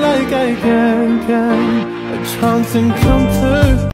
like I can, can. A chance encounter